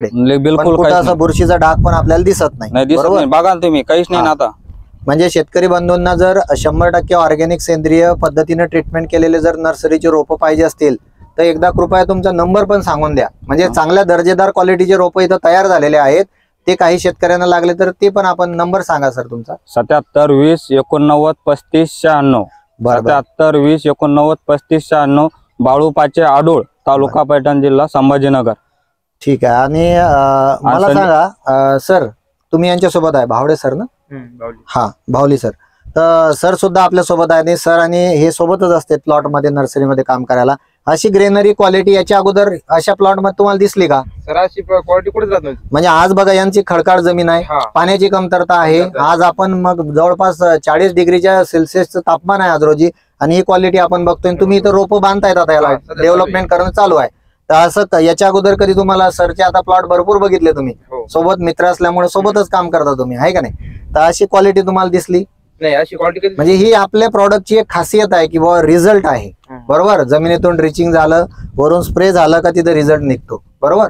बिलकुल कुठं काहीच असं नाही. बुरशीचा डाग पण आपल्याला दिसत नाही. नाही दिसत बरोबर? नाही. बघा ना तुम्ही काहीच नाही ना हा. आता म्हणजे शेतकरी बंधूंना जर शंभर टक्के ऑर्गॅनिक सेंद्रिय पद्धतीने ट्रीटमेंट केलेले जर नर्सरीचे रोपं पाहिजे असतील तर एकदा कृपया तुमचा नंबर पण सांगून द्या. म्हणजे हा. चांगल्या दर्जेदार क्वालिटीचे रोपं इथं तयार झालेले आहेत. ते काही शेतकऱ्यांना लागले तर ते पण आपण नंबर सांगा सर तुमचा. सत्याहत्तर वीस एकोणनव्वद पस्तीस शहाण्णव. सत्याहत्तर वीस एकोणनव्वद पस्तीस शहाण्णव बाळूपाचे आडोळ तालुका पैठण जिल्हा संभाजीनगर. ठीक आहे. आणि अं, मला सांगा अं, सर तुम्ही यांच्यासोबत आहे भावडे सर ना? हा भावली सर. तर सर सुद्धा आपल्यासोबत आहे आणि सर आणि हे सोबतच असते प्लॉटमध्ये नर्सरीमध्ये काम करायला. अशी ग्रेनरी क्वालिटी याच्या अगोदर अशा प्लॉटमध्ये तुम्हाला दिसली का? सराशी क्वालिटी कुठे जात नव्हती? म्हणजे आज बघा यांची खडकाळ जमीन आहे. हा. पाण्याची कमतरता आहे. आज आपण मग जवळपास चाळीस डिग्रीच्या सेल्सिअसचं तापमान आहे आज रोजी. आणि ही क्वालिटी आपण बघतोय तुम्ही इथं रोपं बांधतायत आता याला. हा, सध्या चालू डेव्हलपमेंट करणं चालू आहे. तर असं क- याच्या अगोदर कधी तुम्हाला सरचे आता प्लॉट भरपूर बघितले तुम्ही. हो. सोबत मित्र असल्यामुळे सोबतच काम करता तुम्ही आहे का नाही? तर अशी क्वालिटी तुम्हाला दिसली? नाही अशी क्वालिटी म्हणजे ही आपल्या प्रॉडक्टची एक खासियत आहे की बाबा रिझल्ट आहे. बरोबर? जमिनीतून ड्रिचिंग झालं वरून स्प्रे झालं का तिथे रिझल्ट निघतो. बरोबर?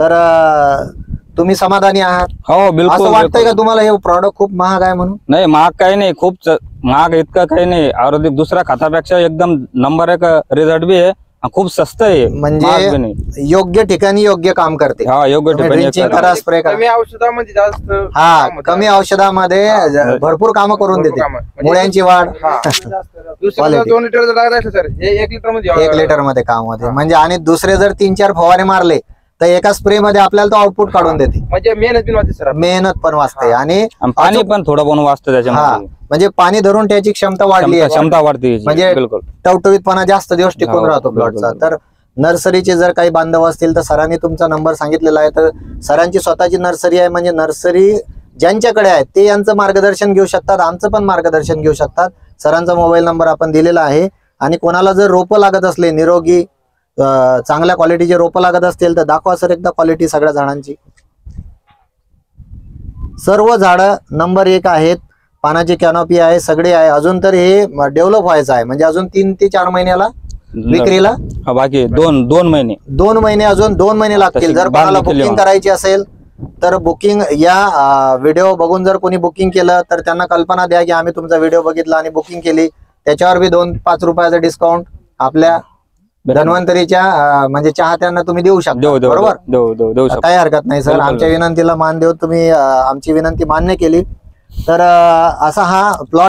तर अं, तुम्ही समाधानी आहात? हो असं बिलकुल. वाटतंय का बिलकुल. तुम्हाला हे प्रॉडक्ट खूप महाग आहे म्हणून? नाही महाग काही नाही. खूप च- महाग इतकं काही नाही. आयुर्वेदिक दुसऱ्या खतापेक्षा एकदम नंबर एक रिझल्ट बी आहे. खूप स्वस्त आहे म्हणजे महाग बी नाही योग्य ठिकाणी योग्य काम करते हा योग्य तुम्ही ठिकाणी करा, करा. औषधामध्ये जास्त हा काम औषधामध्ये. ज- भरपूर कामं करून देते कामं. म्हणजे- मुळ्यांची वाढ हा. Quality. दोन सर हे एक लिटरमध्ये एक लिटरमध्ये काम होते. म्हणजे आणि दुसरे जर तीन चार फवारे मारले तर एका स्प्रे मध्ये आपल्याला तो आउटपुट काढून देते. म्हणजे मेहनत बिन वाटते सर. मेहनत पण वाचते. आणि पाणी पण थोडं पण वाचतं हा. त्याच्यामध्ये म्हणजे पाणी धरून त्याची क्षमता वाढली क्षमता आहे. क्षमता वाढते. म्हणजे- बिलकुल. टवटवीतपणा जास्त दिवस टिकून हो, राहतो प्लॉटचा. तर नर्सरीचे जर काही बांधव असतील तर सरांनी तुमचा नंबर सांगितलेला आहे. तर सरांची स्वतःची नर्सरी आहे. म्हणजे नर्सरी ज्यांच्याकडे आहे ते यांचं मार्गदर्शन घेऊ शकतात. आमचं पण मार्गदर्शन घेऊ शकतात. सरांचा मोबाईल नंबर आपण दिलेला आहे. आणि कोणाला जर रोपं लागत असले निरोगी चांगल्या क्वालिटीचे रोपं लागत असतील तर दाखवा सर एकदा क्वालिटी सगळ्या झाडांची. सर्व झाडं नंबर एक आहेत पानाची कॅनॉपी आहे सगळे आहे. अजून तर हे डेव्हलप व्हायचं आहे. म्हणजे अजून तीन ते चार महिन्याला विक्रीला? हा, बाकी दोन दोन महिने. दोन महिने अजून दोन महिने लागतील. जर कोणाला बुकिंग. करायची असेल तर बुकिंग या व्हिडिओ बघून जर कोणी बुकिंग केलं तर त्यांना कल्पना द्या की आम्ही तुमचा व्हिडिओ बघितला आणि बुकिंग केली. त्याच्यावर बी दोन पाच रुपयाचं डिस्काउंट आपल्या धन्वंतरीच्या अं, म्हणजे चाहत्यांना तुम्ही देऊ शकता. देऊ बरोबर? देऊ देऊ देऊ शकतो काही हरकत नाही सर. बिलकुल. आमच्या विनंतीला मान देऊ तुम्ही अं, आमची विनंती मान्य केली. तर अं, असा हा प्लॉट